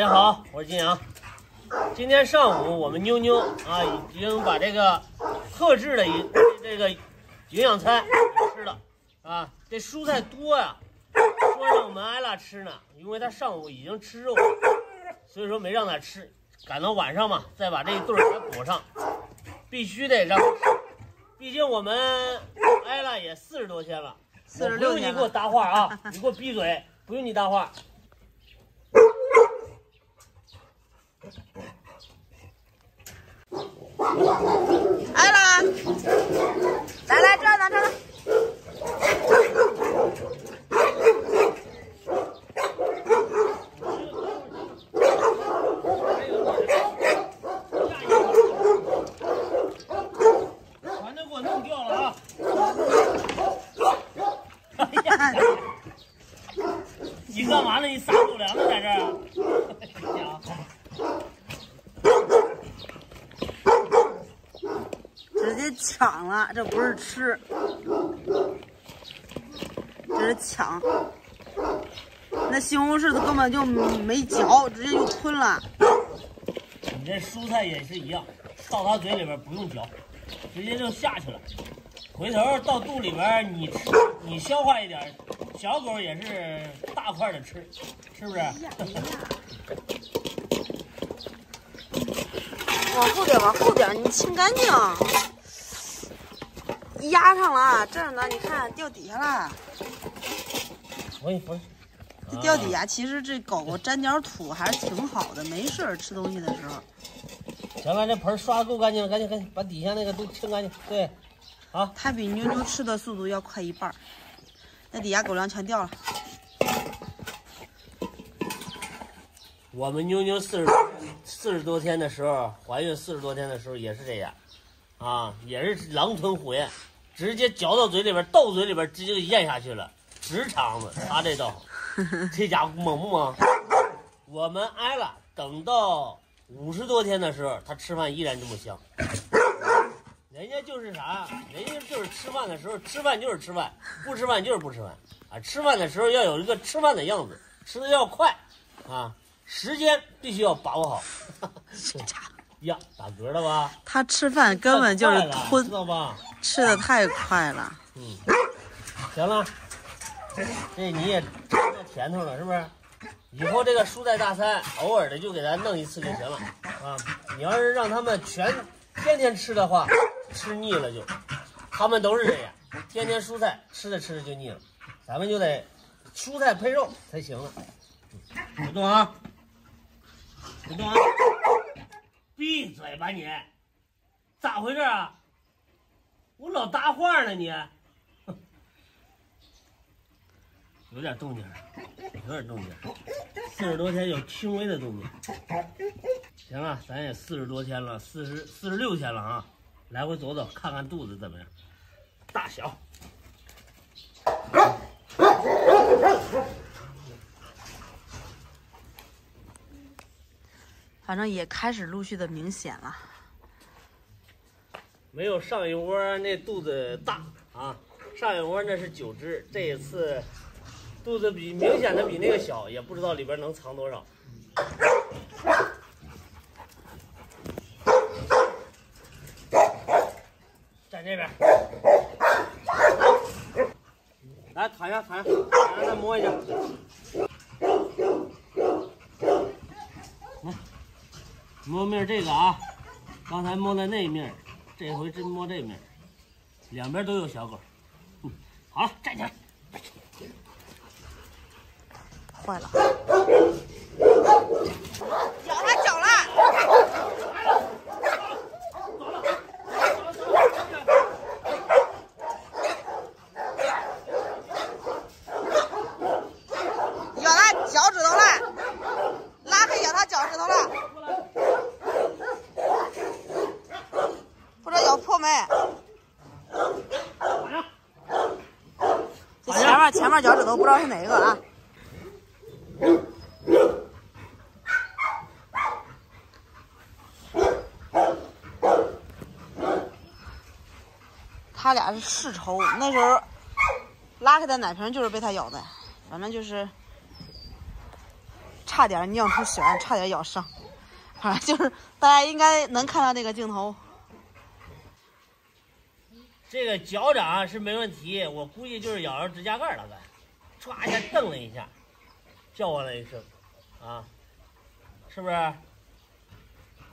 大家好，我是金阳。今天上午我们妞妞啊已经把这个特制的营这个营养餐吃了啊，这蔬菜多呀、说让我们艾拉吃呢，因为她上午已经吃肉了，所以说没让她吃，赶到晚上嘛，再把这一顿儿给补上，必须得让她吃，毕竟我们艾拉也四十多天了，46我不用你给我搭话啊，你给我闭嘴，不用你搭话。来了，来来这儿呢，这儿呢。全都给我弄掉了啊！哎呀，你干嘛呢？你撒狗粮呢，在这儿？哎呀，直接抢了，这不是吃，这是抢。那西红柿它根本就没嚼，直接就吞了。你这蔬菜也是一样，到它嘴里边不用嚼，直接就下去了。回头到肚里边你吃，你消化一点，小狗也是大块的吃，是不是？往后点，往后点，你清干净。压上了，这儿呢，你看掉底下了。我给你扶。这掉底下，其实这狗狗沾点土还是挺好的，没事儿吃东西的时候。行了，这盆刷的够干净了，赶紧赶紧把底下那个都清干净。对，好，它比妞妞吃的速度要快一半儿，那底下狗粮全掉了。我们妞妞四十四十多天的时候，怀孕四十多天的时候也是这样，啊，也是狼吞虎咽，直接嚼到嘴里边，到嘴里边直接就咽下去了，直肠子。他这道，这家伙猛不猛？我们挨了，等到五十多天的时候，他吃饭依然这么香。人家就是啥，人家就是吃饭的时候，吃饭就是吃饭，不吃饭就是不吃饭啊。吃饭的时候要有一个吃饭的样子，吃的要快啊，时间必须要把握好。呀，打嗝了吧？他吃饭根本就是吞知，道吧？吃的太快了。嗯，行了，这你也尝到甜头了，是不是？以后这个蔬菜大餐偶尔的就给咱弄一次就行了啊！你要是让他们全天天吃的话，吃腻了就，他们都是这样，天天蔬菜吃着吃着就腻了，咱们就得蔬菜配肉才行了。别动啊！别动啊！闭嘴吧你！咋回事啊？我老搭话呢你，有点动静，有点动静，四十多天有轻微的动静。行了，咱也四十多天了，四十四十六天了啊，来回走走，看看肚子怎么样，大小。反正也开始陆续的明显了。没有上一窝那肚子大啊，上一窝那是九只，这一次肚子比明显的比那个小，也不知道里边能藏多少。站这边，来躺下躺下，让他摸一下。来，摸面这个啊，刚才摸的那一面，这回真摸这面，两边都有小狗。嗯，好了，站起来。坏了，咬它脚了！咬它脚趾头了，拉开咬它脚趾头了，不知道咬破没？这前前面脚趾头不知道是哪一个啊？他俩是世仇，那时候拉开的奶瓶就是被他咬的，反正就是差点酿出血，差点咬伤。反正就是大家应该能看到那个镜头。这个脚掌是没问题，我估计就是咬着指甲盖了，该，歘一下蹬了一下，叫唤了一声，啊，是不是？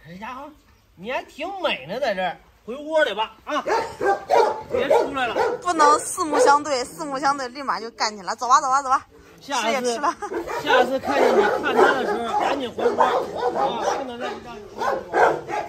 这家伙你还挺美呢，在这儿，回窝里吧，啊，别出来了。不能四目相对，四目相对立马就干起来。走吧，走吧，走吧，吃下次也吃吧。下次看见你看他的时候，赶紧回窝，啊，不能让你回窝。